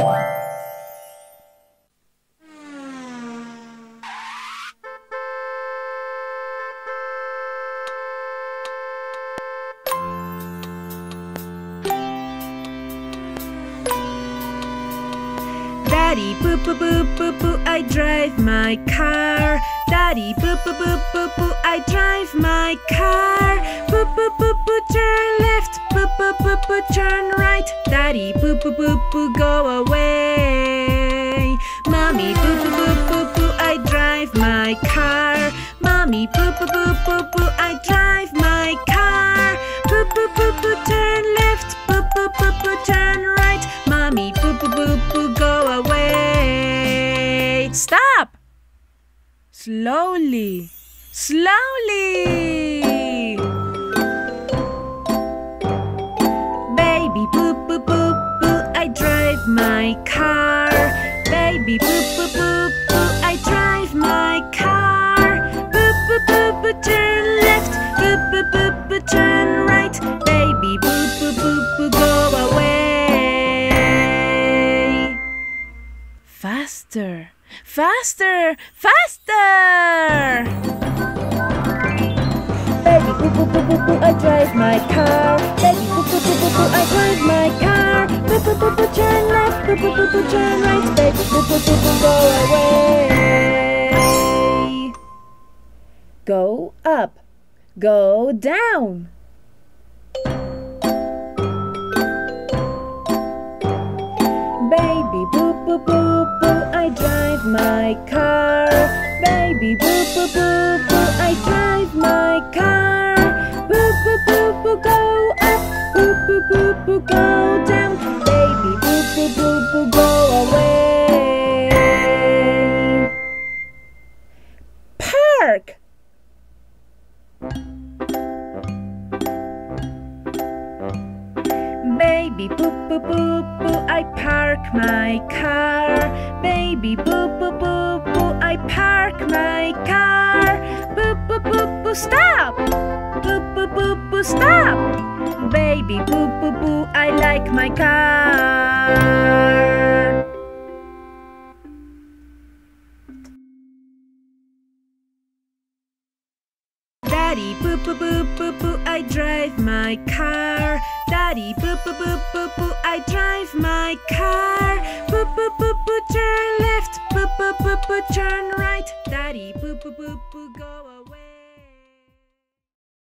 Daddy boo boo boo boo boo I drive my car. Daddy boo boo boo boo boo I drive my car Boo boo boo turn left. Boo boo boo boo turn right. Daddy boo boo boo boo go away. Mommy boo boo boo boo boo I drive my car. Mommy boo boo boo boo boo I drive my car. Boo boo boo boo turn left. Boo boo boo boo turn right. Mommy boo boo boo boo go away. Stop! Slowly. Slowly Baby boo boo boo boo I drive my car Baby boo boo boo boo I drive my car Boo boo boo boo turn left Boo boo boo boo turn right Baby boo boo boo boo go away Faster Faster Faster Baby boo boo boo boo boo I drive my car Baby boo boo boo boo boo I drive Go up Go down Baby boo boo boo boo I drive my car Baby boo boo boo boo I drive my car Boo boo boo boo go up Boo boo boo boo go down Baby boo boo boo boo go away Park Baby boo boo boo boo I park my car Baby boo boo boo boo I park my car Boo boo boo boo stop Boo boo boo boo stop Baby boo boo boo I like my car Daddy boo boo boo boo boo I drive my car Daddy boo boo boo boo boo I drive my car Boo boo boo boo turn left Boo boo boo boo turn right Daddy boo boo boo boo go away